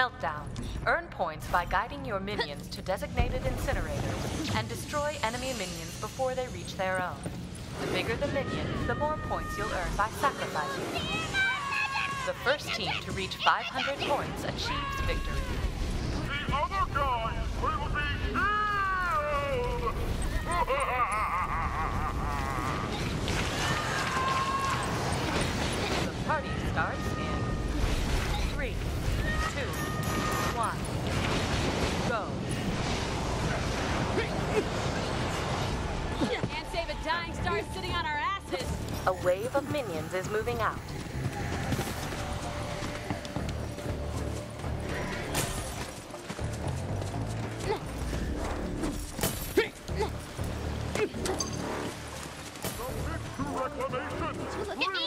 Meltdown. Earn points by guiding your minions to designated incinerators and destroy enemy minions before they reach their own. The bigger the minion, the more points you'll earn by sacrificing. The first team to reach 500 points achieves victory. A wave of minions is moving out. Submit to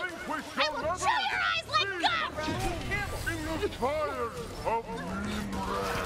reclamation!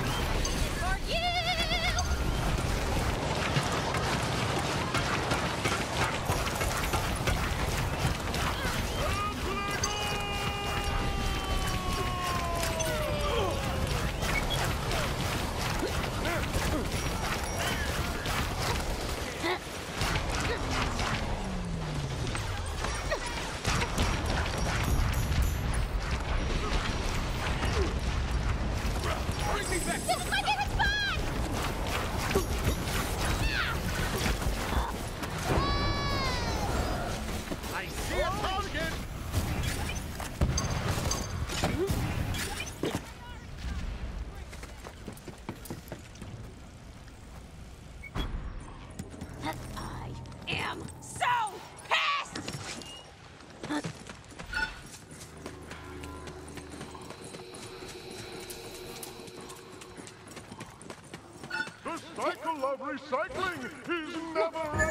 The cycle of recycling is never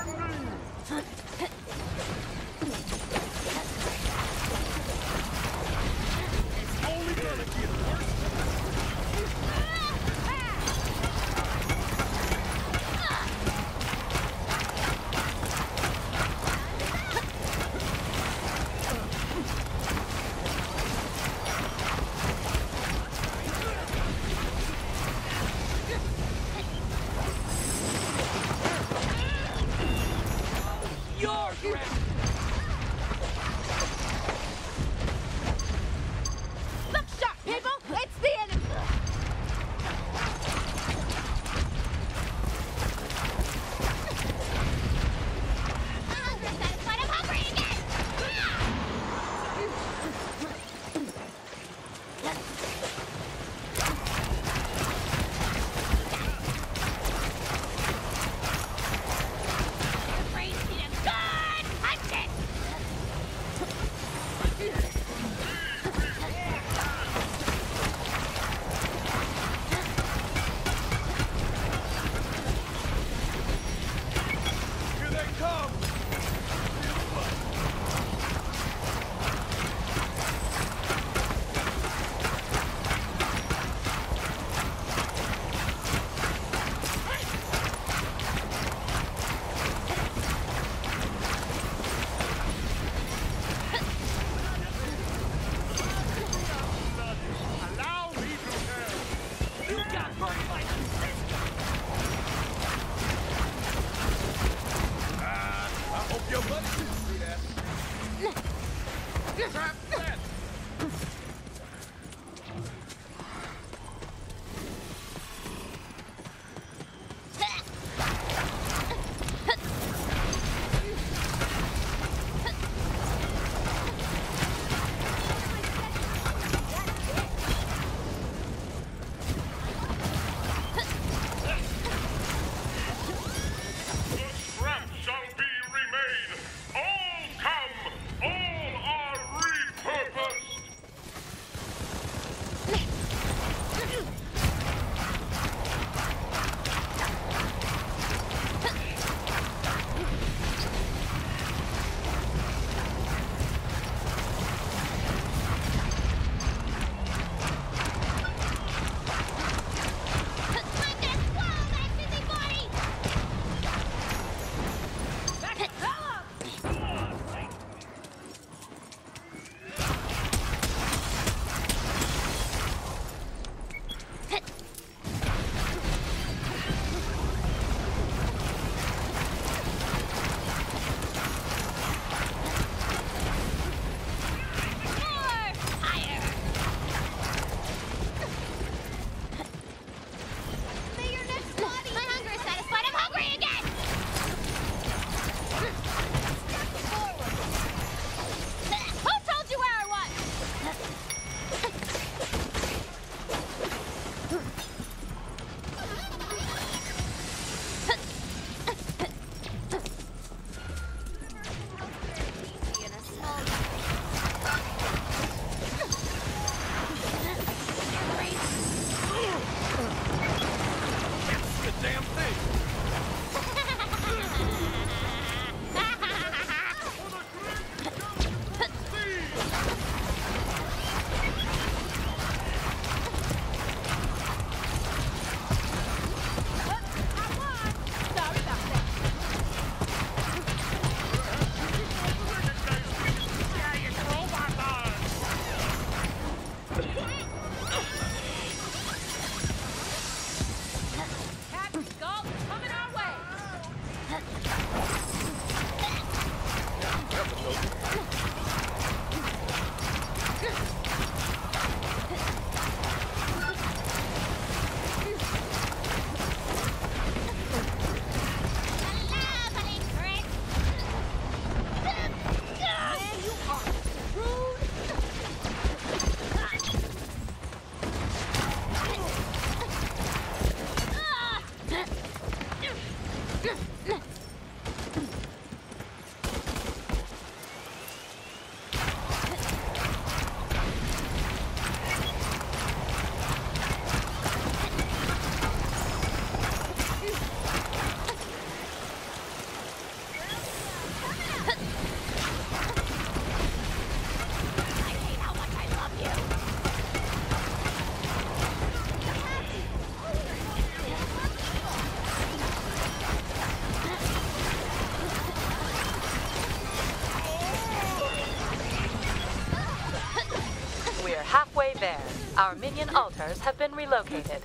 halfway there. Our minion altars have been relocated.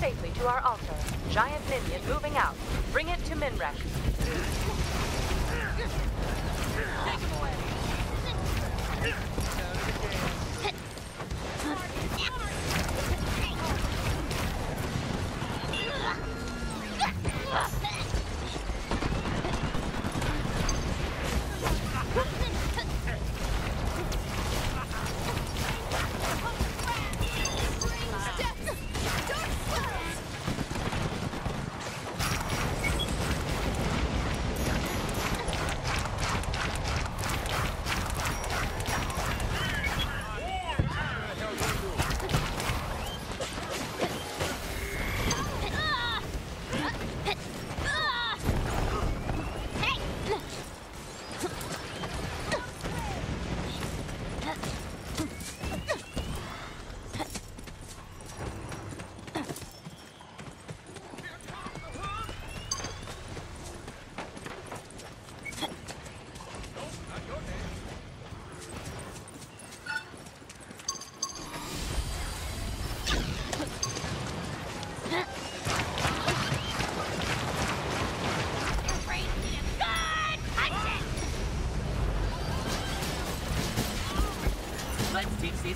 Safely to our altar. Giant minion moving out.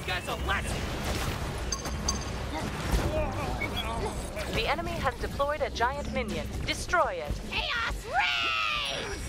Guys a lesson. The enemy has deployed a giant minion. Destroy it. Chaos reigns!